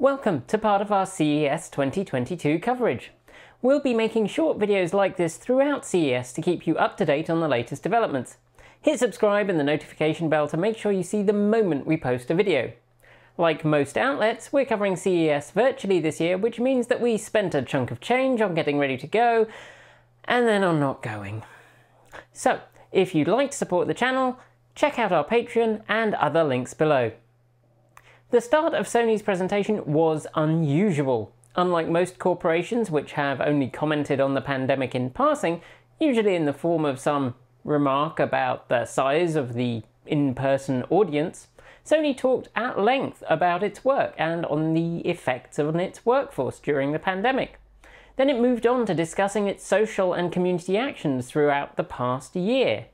Welcome to part of our CES 2022 coverage. We'll be making short videos like this throughout CES to keep you up to date on the latest developments. Hit subscribe and the notification bell to make sure you see the moment we post a video. Like most outlets, we're covering CES virtually this year, which means that we spent a chunk of change on getting ready to go, and then on not going. So, if you'd like to support the channel, check out our Patreon and other links below. The start of Sony's presentation was unusual. Unlike most corporations which have only commented on the pandemic in passing, usually in the form of some remark about the size of the in-person audience, Sony talked at length about its work and on the effects on its workforce during the pandemic. Then it moved on to discussing its social and community actions throughout the past year.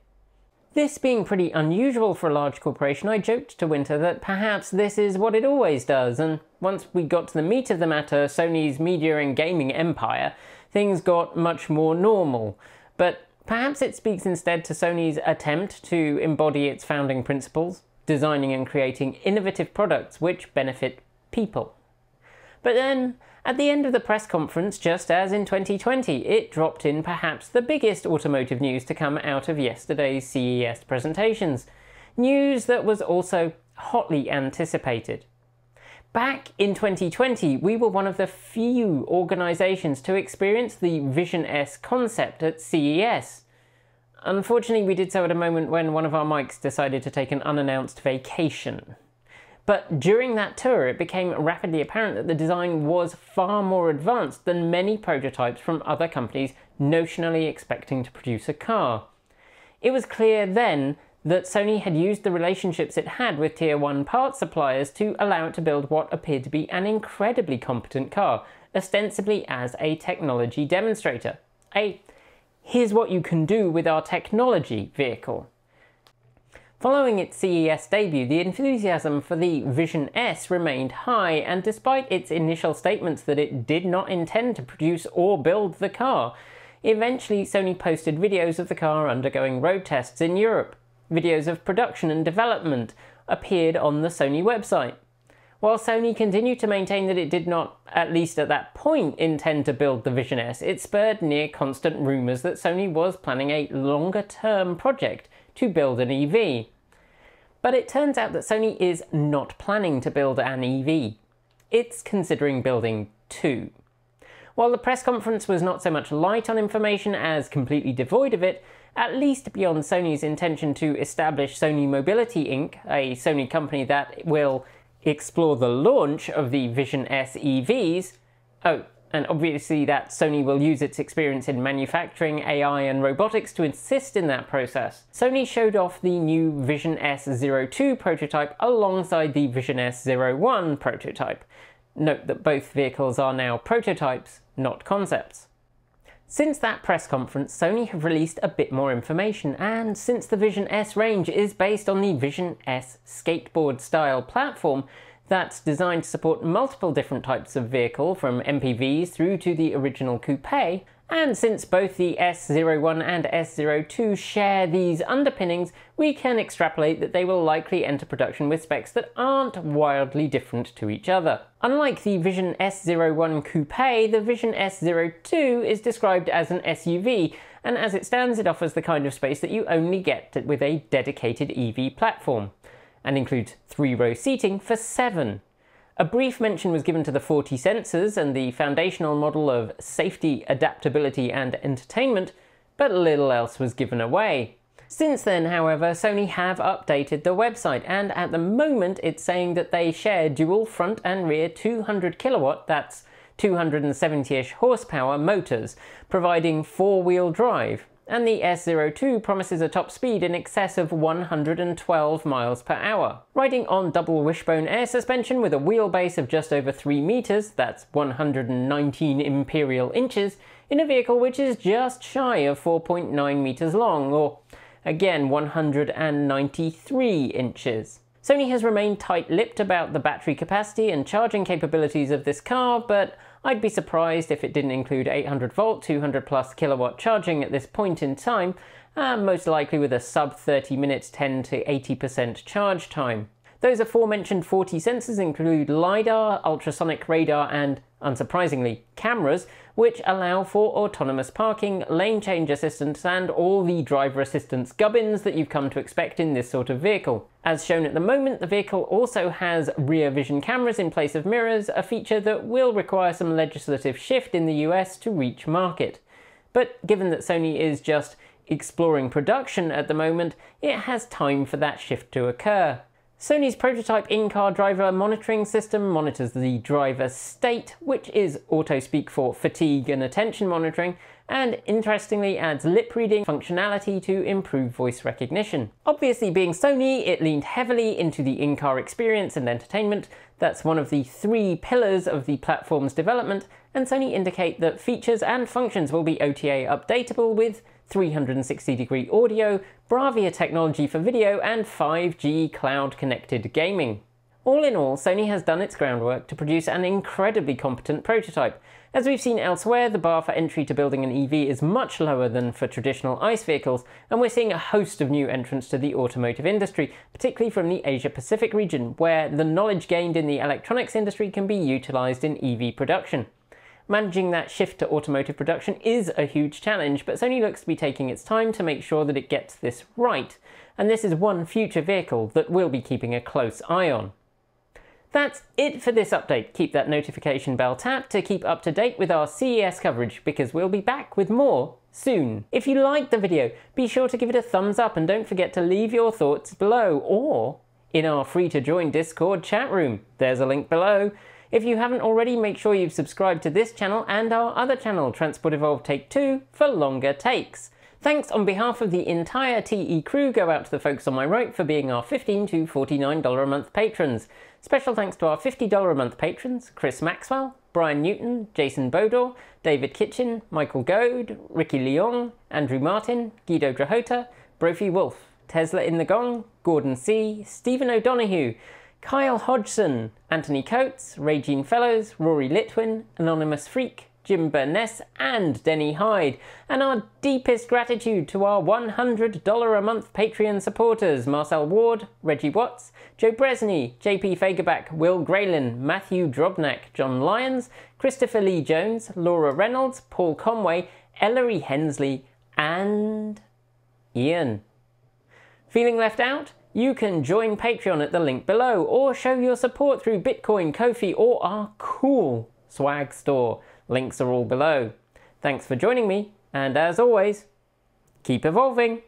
This being pretty unusual for a large corporation, I joked to Winter that perhaps this is what it always does, and once we got to the meat of the matter, Sony's media and gaming empire, things got much more normal. But perhaps it speaks instead to Sony's attempt to embody its founding principles, designing and creating innovative products which benefit people. But then, at the end of the press conference, just as in 2020, it dropped in perhaps the biggest automotive news to come out of yesterday's CES presentations. News that was also hotly anticipated. Back in 2020, we were one of the few organisations to experience the Vision S concept at CES. Unfortunately, we did so at a moment when one of our mics decided to take an unannounced vacation. But during that tour, it became rapidly apparent that the design was far more advanced than many prototypes from other companies notionally expecting to produce a car. It was clear then that Sony had used the relationships it had with tier 1 parts suppliers to allow it to build what appeared to be an incredibly competent car, ostensibly as a technology demonstrator. A here's what you can do with our technology vehicle. Following its CES debut, the enthusiasm for the Vision S remained high, and despite its initial statements that it did not intend to produce or build the car, eventually Sony posted videos of the car undergoing road tests in Europe. Videos of production and development appeared on the Sony website. While Sony continued to maintain that it did not, at least at that point, intend to build the Vision S, it spurred near constant rumours that Sony was planning a longer term project to build an EV. But it turns out that Sony is not planning to build an EV. It's considering building two. While the press conference was not so much light on information as completely devoid of it, at least beyond Sony's intention to establish Sony Mobility Inc., a Sony company that will explore the launch of the Vision S EVs. Oh, and obviously that Sony will use its experience in manufacturing, AI and robotics to assist in that process. Sony showed off the new Vision S02 prototype alongside the Vision S01 prototype. Note that both vehicles are now prototypes, not concepts. Since that press conference, Sony have released a bit more information, and since the Vision S range is based on the Vision S skateboard style platform, that's designed to support multiple different types of vehicle, from MPVs through to the original coupe, and since both the S01 and S02 share these underpinnings, we can extrapolate that they will likely enter production with specs that aren't wildly different to each other. Unlike the Vision S01 Coupe, the Vision S02 is described as an SUV, and as it stands it offers the kind of space that you only get with a dedicated EV platform and includes three-row seating for seven. A brief mention was given to the 40 sensors and the foundational model of safety, adaptability and entertainment, but little else was given away. Since then, however, Sony have updated the website, and at the moment it's saying that they share dual front and rear 200 kilowatt, that's 270-ish horsepower motors, providing four-wheel drive and the S02 promises a top speed in excess of 112 miles per hour. Riding on double wishbone air suspension with a wheelbase of just over 3 meters, that's 119 imperial inches, in a vehicle which is just shy of 4.9 meters long, or again 193 inches. Sony has remained tight-lipped about the battery capacity and charging capabilities of this car, but I'd be surprised if it didn't include 800 volt, 200 plus kilowatt charging at this point in time, uh, most likely with a sub 30 minutes 10 to 80% charge time. Those aforementioned 40 sensors include LiDAR, ultrasonic radar, and, unsurprisingly, cameras, which allow for autonomous parking, lane change assistance, and all the driver assistance gubbins that you've come to expect in this sort of vehicle. As shown at the moment, the vehicle also has rear vision cameras in place of mirrors, a feature that will require some legislative shift in the US to reach market. But given that Sony is just exploring production at the moment, it has time for that shift to occur. Sony's prototype in-car driver monitoring system monitors the driver's state, which is auto-speak for fatigue and attention monitoring, and interestingly adds lip reading functionality to improve voice recognition. Obviously being Sony, it leaned heavily into the in-car experience and entertainment. That's one of the three pillars of the platform's development, and Sony indicate that features and functions will be OTA updatable with 360 degree audio, Bravia technology for video, and 5G cloud connected gaming. All in all, Sony has done its groundwork to produce an incredibly competent prototype. As we've seen elsewhere, the bar for entry to building an EV is much lower than for traditional ICE vehicles, and we're seeing a host of new entrants to the automotive industry, particularly from the Asia Pacific region, where the knowledge gained in the electronics industry can be utilised in EV production. Managing that shift to automotive production is a huge challenge, but Sony looks to be taking its time to make sure that it gets this right, and this is one future vehicle that we'll be keeping a close eye on. That's it for this update. Keep that notification bell tapped to keep up to date with our CES coverage because we'll be back with more soon. If you liked the video, be sure to give it a thumbs up and don't forget to leave your thoughts below or in our free to join Discord chat room. There's a link below. If you haven't already, make sure you've subscribed to this channel and our other channel, Transport Evolved Take 2, for longer takes. Thanks on behalf of the entire TE crew go out to the folks on my right for being our 15 to $49 a month patrons. Special thanks to our $50 a month patrons, Chris Maxwell, Brian Newton, Jason Bodor, David Kitchen, Michael Goad, Ricky Leong, Andrew Martin, Guido Drahota, Brophy Wolf, Tesla in the Gong, Gordon C., Stephen O'Donoghue, Kyle Hodgson, Anthony Coates, Regine Fellows, Rory Litwin, Anonymous Freak, Jim Burness, and Denny Hyde. And our deepest gratitude to our $100 a month Patreon supporters Marcel Ward, Reggie Watts, Joe Bresney, JP Fagerback, Will Graylin, Matthew Drobnak, John Lyons, Christopher Lee Jones, Laura Reynolds, Paul Conway, Ellery Hensley, and Ian. Feeling left out? You can join Patreon at the link below or show your support through Bitcoin, Ko-fi or our cool swag store. Links are all below. Thanks for joining me and as always, keep evolving.